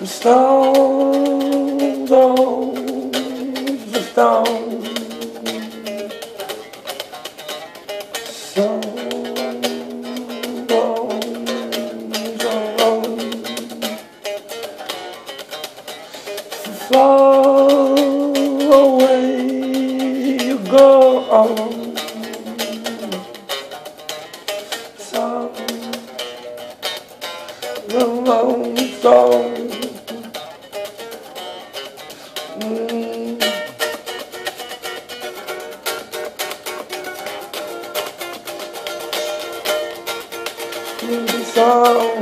The stones, oh, the stones. Far away you go. Some long song. Mm. Song.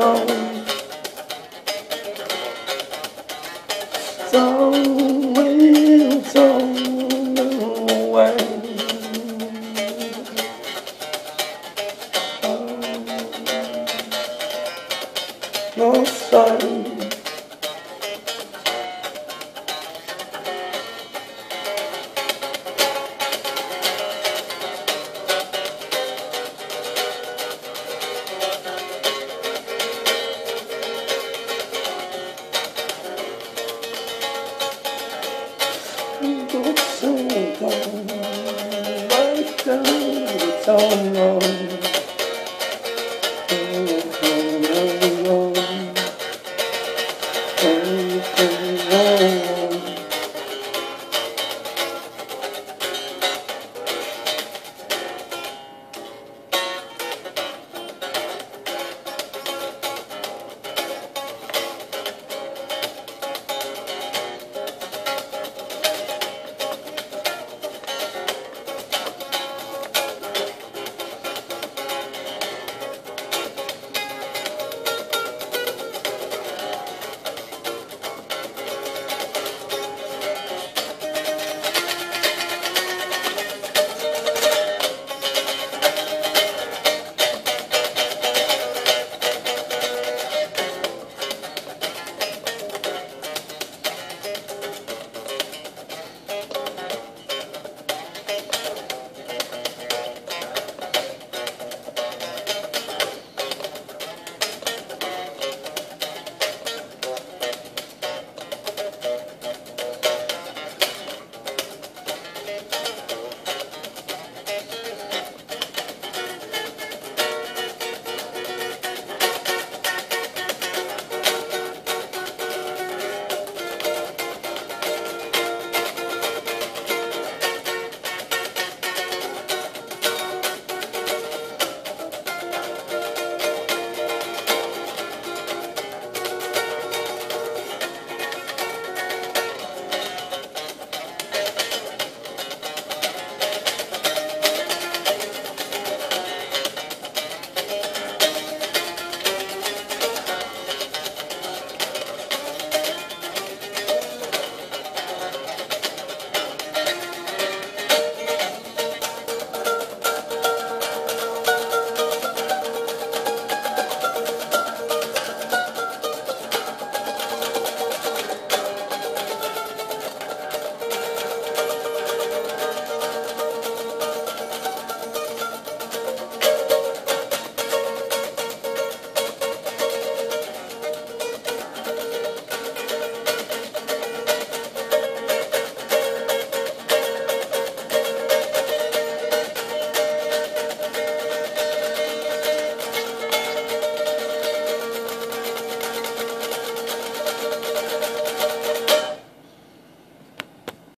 No sun. So down, right down the tunnel.